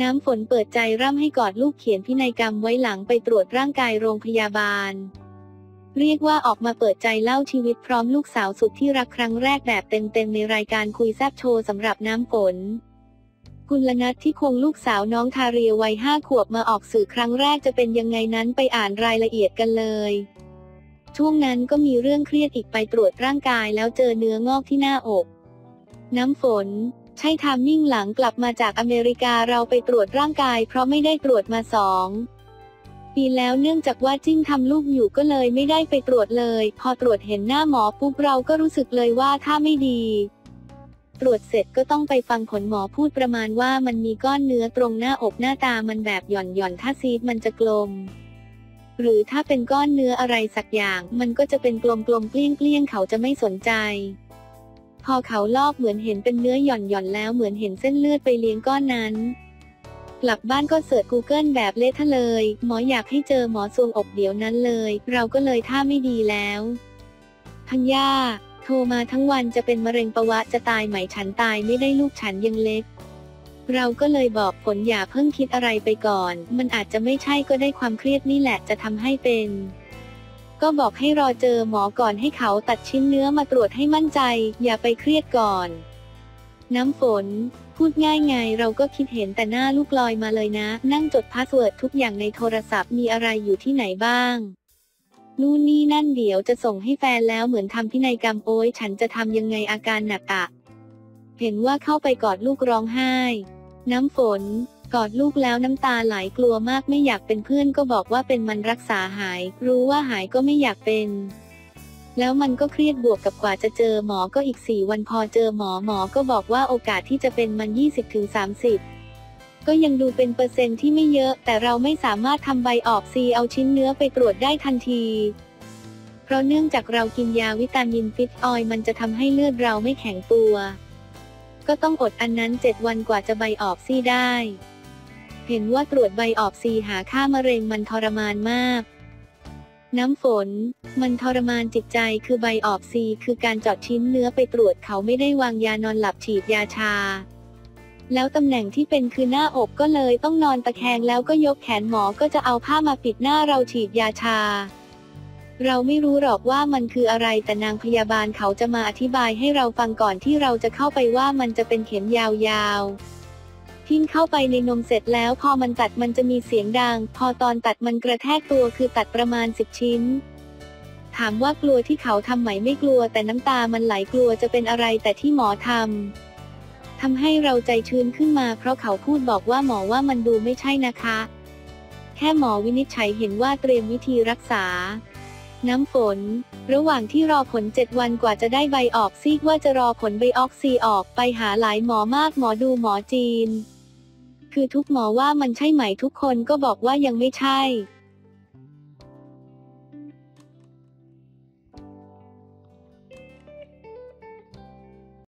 น้ำฝนเปิดใจร่ำให้กอดลูกเขียนพินัยกรรมไว้หลังไปตรวจร่างกายโรงพยาบาล เรียกว่าออกมาเปิดใจเล่าชีวิตพร้อมลูกสาวสุดที่รักครั้งแรกแบบเต็มๆในรายการคุยแซบโชว์สำหรับน้ำฝนกุลนัทที่คงลูกสาวน้องทาเรียวัยห้าขวบมาออกสื่อครั้งแรกจะเป็นยังไงนั้นไปอ่านรายละเอียดกันเลย ช่วงนั้นก็มีเรื่องเครียดอีกไปตรวจร่างกายแล้วเจอเนื้องอกที่หน้าอก น้ำฝน ใช่ทามมิ่งหลังกลับมาจากอเมริกาเราไปตรวจร่างกาย เพราะไม่ได้ตรวจมาสองปีแล้วเนื่องจากว่าจิ้งทำลูกอยู่ก็เลยไม่ได้ไปตรวจเลย พอตรวจเห็นหน้าหมอปุ๊บเราก็รู้สึกเลยว่าถ้าไม่ดี ตรวจเสร็จก็ต้องไปฟังผลหมอพูดประมาณว่ามันมีก้อนเนื้อตรงหน้าอกหน้าตามันแบบหย่อนหย่อนถ้าซีดมันจะกลม หรือถ้าเป็นก้อนเนื้ออะไรสักอย่าง มันก็จะเป็นกลมๆเกลี้ยงๆเขาจะไม่สนใจ อเขาลอกเหมือนเห็นเป็นเนื้อหย่อนหย่อนแล้วเหมือนเห็นเส้นเลือดไปเลี้ยงก้อนนั้น กลับบ้านก็เสิร์ช Google แบบเละทะเลย หมออยากให้เจอหมอซวงอกเดี๋ยวนั้นเลย เราก็เลยท่าไม่ดีแล้วพังยาโทรมาทั้งวันจะเป็นมะเร็งปะวะจะตายไหมฉันตายไม่ได้ลูกฉันยังเล็กเราก็เลยบอกผลอย่าเพิ่งคิดอะไรไปก่อน มันอาจจะไม่ใช่ก็ได้ความเครียดนี่แหละจะทำให้เป็น ก็บอกให้รอเจอหมอก่อนให้เขาตัดชิ้นเนื้อมาตรวจให้มั่นใจ อย่าไปเครียดก่อน น้ำฝน พูดง่ายไงเราก็คิดเห็นแต่หน้าลูกลอยมาเลยนะ นั่งจด password ทุกอย่างในโทรศัพท์มีอะไรอยู่ที่ไหนบ้างนู่นนี่นั่นเดี๋ยวจะส่งให้แฟนแล้วเหมือนทำพินัยกรรมโอ้ยฉันจะทำยังไงอาการหนักอะเห็นว่าเข้าไปกอดลูกร้องไห้ น้ำฝน กอดลูกแล้วน้ำตาไหลกลัวมากไม่อยากเป็นเพื่อนก็บอกว่าเป็นมันรักษาหาย รู้ว่าหายก็ไม่อยากเป็น แล้วมันก็เครียดบวกกับกว่าจะเจอหมอก็อีก4วันพอเจอหมอหมอก็บอกว่าโอกาสที่จะเป็นมัน 20-30 ก็ยังดูเป็นเปอร์เซ็นต์ที่ไม่เยอะ แต่เราไม่สามารถทำใบออกซีเอาชิ้นเนื้อไปตรวจได้ทันทีเพราะเนื่องจากเรากินยาวิตามินฟิตออยมันจะทำให้เลือดเราไม่แข็งตัว ก็ต้องอดอันนั้น 7 วันกว่าจะใบออกซีได้ เห็นว่าตรวจใบออกซีหาค่ามะเร็งมันทรมานมาก น้ำฝน มันทรมานจิตใจคือใบออกซีคือการเจาะชิ้นเนื้อไปตรวจเขาไม่ได้วางยานอนหลับฉีดยาชา แล้วตำแหน่งที่เป็นคือหน้าอกก็เลยต้องนอนตะแคงแล้วก็ยกแขนหมอก็จะเอาผ้ามาปิดหน้าเราฉีดยาชาเราไม่รู้หรอกว่ามันคืออะไรแต่นางพยาบาลเขาจะมาอธิบายให้เราฟังก่อนที่เราจะเข้าไปว่ามันจะเป็นเข็มยาวๆ ทิ้งเข้าไปในนมเสร็จแล้วพอมันตัดมันจะมีเสียงดัง พอตอนตัดมันกระแทกตัวคือตัดประมาณสิบชิ้น ถามว่ากลัวที่เขาทำไหมไม่กลัวแต่น้ำตามันไหลกลัวจะเป็นอะไรแต่ที่หมอทำทำให้เราใจชื้นขึ้นมา เพราะเขาพูดบอกว่าหมอว่ามันดูไม่ใช่นะคะ แค่หมอวินิจฉัยเห็นว่าเตรียมวิธีรักษาน้ำฝน ระหว่างที่รอผลเจ็ดวันกว่าจะได้ใบออกซีกว่าจะรอผลใบออกซีออกไปหาหลายหมอมากหมอดูหมอจีน คือทุกหมอว่ามันใช่ไหมทุกคนก็บอกว่ายังไม่ใช่